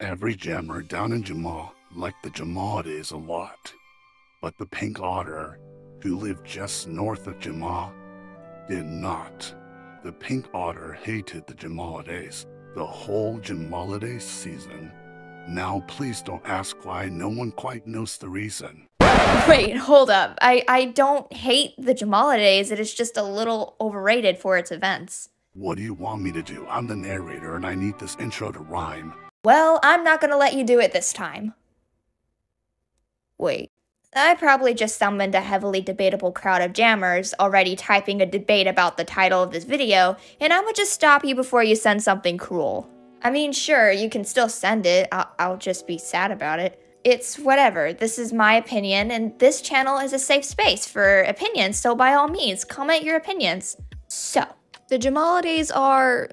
Every jammer down in Jamaa liked the Jamaalidays a lot. But the pink otter, who lived just north of Jamaa, did not. The pink otter hated the Jamaalidays the whole Jamaalidays season. Now please don't ask why no one quite knows the reason. Wait, hold up. I, I don't hate the Jamaalidays, it is just a little overrated for its events. What do you want me to do? I'm the narrator and I need this intro to rhyme. Well, I'm not gonna let you do it this time. Wait. I probably just summoned a heavily debatable crowd of jammers already typing a debate about the title of this video, and I would just stop you before you send something cruel. I mean, sure, you can still send it, I'll, I'll just be sad about it. It's whatever, this is my opinion, and this channel is a safe space for opinions, so by all means, comment your opinions. So, the Jamaalidays are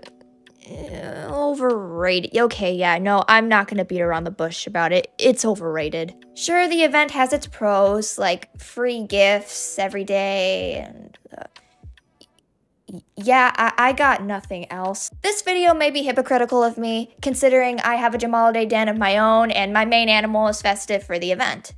overrated. Okay, yeah, no, I'm not gonna beat around the bush about it. It's overrated. Sure, the event has its pros, like free gifts every day, and uh, yeah, I, I, got nothing else. This video may be hypocritical of me, considering I have a Jamaaliday den of my own and my main animal is festive for the event.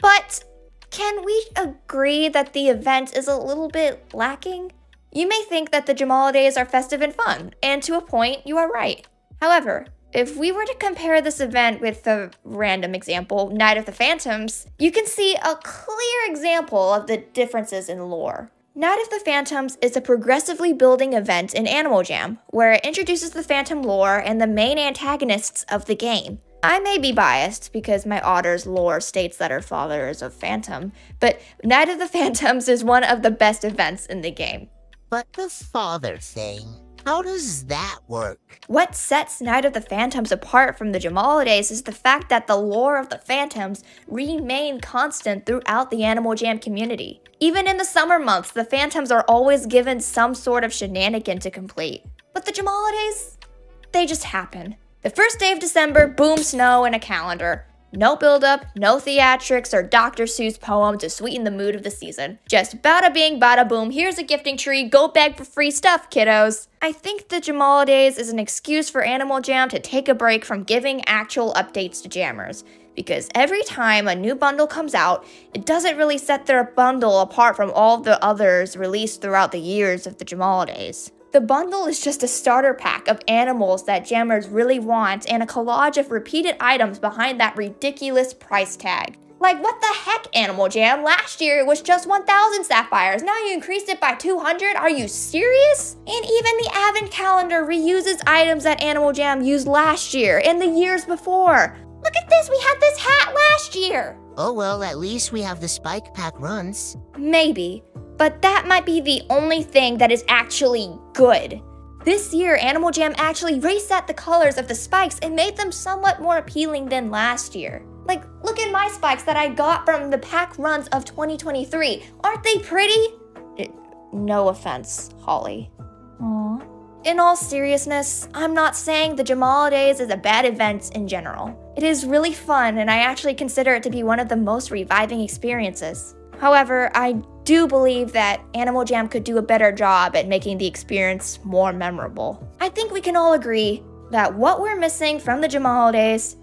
But can we agree that the event is a little bit lacking? You may think that the Jamaalidays are festive and fun, and to a point, you are right. However, if we were to compare this event with the random example, Night of the Phantoms, you can see a clear example of the differences in lore. Night of the Phantoms is a progressively building event in Animal Jam, where it introduces the Phantom lore and the main antagonists of the game. I may be biased because my otter's lore states that her father is a phantom, but Night of the Phantoms is one of the best events in the game. But the father thing, how does that work? What sets Night of the Phantoms apart from the Jamaalidays is the fact that the lore of the Phantoms remain constant throughout the Animal Jam community. Even in the summer months, the Phantoms are always given some sort of shenanigan to complete. But the Jamaalidays, they just happen. The first day of December, boom, snow, and a calendar. No build-up, no theatrics, or Dr. Seuss poem to sweeten the mood of the season. Just bada bing, bada boom, here's a gifting tree, go beg for free stuff, kiddos. I think the Jamaalidays is an excuse for Animal Jam to take a break from giving actual updates to jammers. Because every time a new bundle comes out, it doesn't really set their bundle apart from all the others released throughout the years of the Jamaalidays. The bundle is just a starter pack of animals that jammers really want and a collage of repeated items behind that ridiculous price tag. Like, what the heck, Animal Jam? Last year it was just 1,000 sapphires. Now you increased it by 200? Are you serious? And even the Advent calendar reuses items that Animal Jam used last year and the years before. Look at this, we had this hat last year. Oh well, at least we have the spike pack runs. Maybe, but that might be the only thing that is actually good. This year, Animal Jam actually reset the colors of the spikes and made them somewhat more appealing than last year. Like, look at my spikes that I got from the pack runs of 2023. Aren't they pretty? It, no offense, Holly. Aww. In all seriousness, I'm not saying the Jamaalidays is a bad event in general. It is really fun and I actually consider it to be one of the most reviving experiences. However, I do believe that Animal Jam could do a better job at making the experience more memorable. I think we can all agree that what we're missing from the Jamaalidays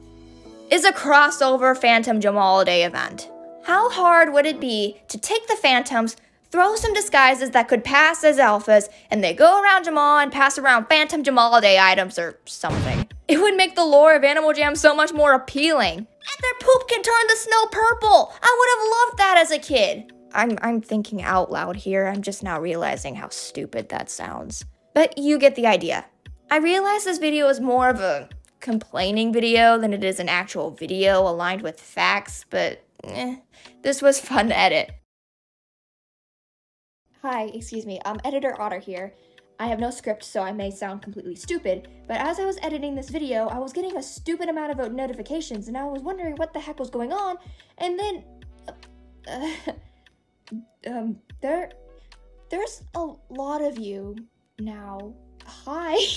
is a crossover Phantom Jamaaliday event. How hard would it be to take the Phantoms, throw some disguises that could pass as alphas, and they go around Jamaa and pass around Phantom Jamaaliday items or something? It would make the lore of Animal Jam so much more appealing. And their poop can turn the snow purple. I would have loved that as a kid. I'm, I'm thinking out loud here. I'm just now realizing how stupid that sounds. But you get the idea. I realize this video is more of a complaining video than it is an actual video aligned with facts, but eh, this was fun to edit. Hi, excuse me, I'm Editor Otter here. I have no script, so I may sound completely stupid, but as I was editing this video, I was getting a stupid amount of notifications, and I was wondering what the heck was going on, and then... Uh, um, there... There's a lot of you now. Hi!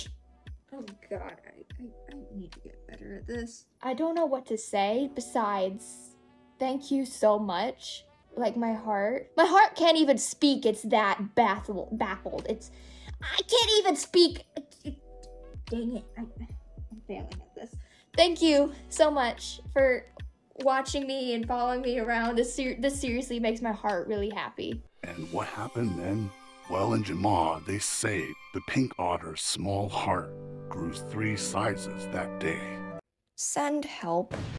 Oh god, I, I, I need to get better at this. I don't know what to say besides, thank you so much. Like, my heart... My heart can't even speak, it's that baffled. baffled. It's... I can't even speak. Dang it. I'm, I'm failing at this. Thank you so much for watching me and following me around. This, ser- this seriously makes my heart really happy. And what happened then? Well, in Jamaa, they say the pink otter's small heart grew three sizes that day. Send help.